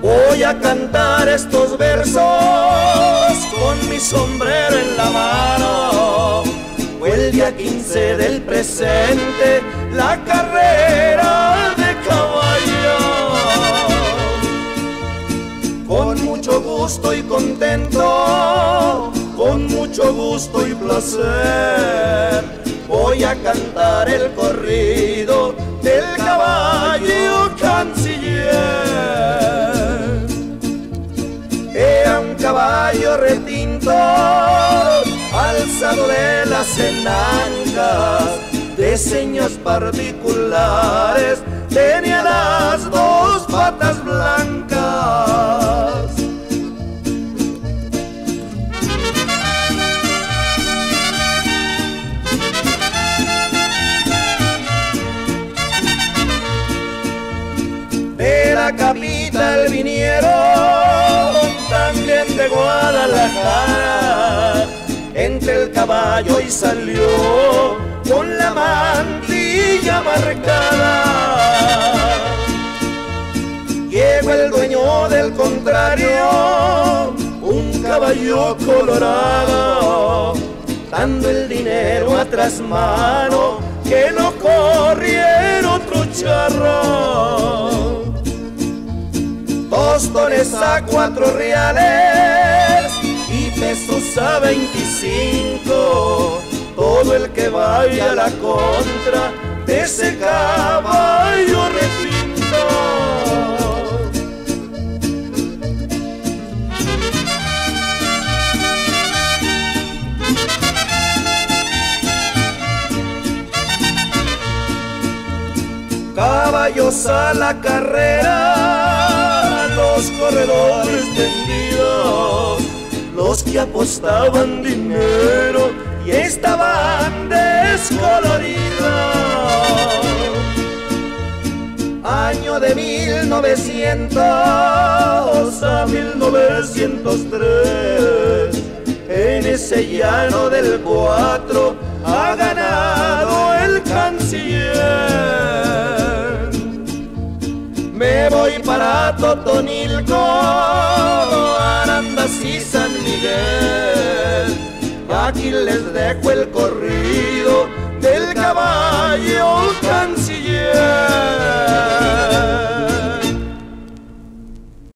Voy a cantar estos versos con mi sombrero en la mano. Fue el día 15 del presente la carrera gusto contento, con mucho gusto y placer, voy a cantar el corrido del caballo canciller. Caballo retinto, alzado de las enancas, de señas particulares, tenía capital vinieron también de Guadalajara, entre el caballo y salió con la mantilla marcada. Llegó el dueño del contrario, un caballo colorado, dando el dinero a mano, que no corriera otro charro tostones a cuatro reales y pesos a veinticinco. Todo el que vaya a la contra de ese caballo refinto. Caballos a la carrera los corredores tendidos, los que apostaban dinero y estaban descoloridos. Año de 1900 a 1903, en ese llano del 4 voy para Totonilco, Arandas y San Miguel. Aquí les dejo el corrido del caballo